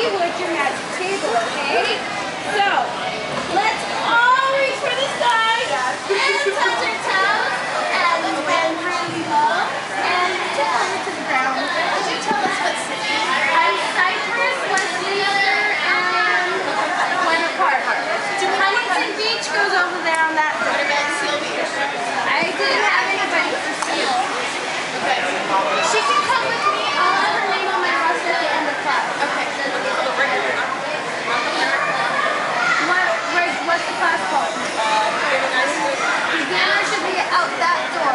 You would your magic table, okay? た。いつ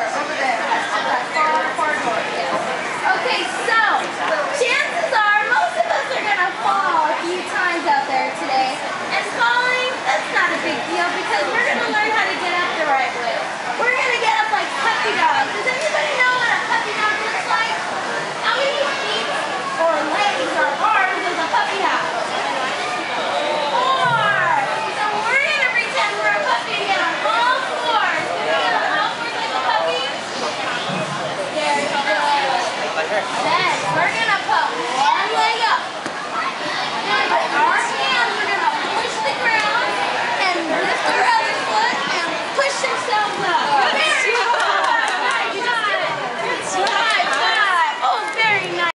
Then we're gonna put one leg up.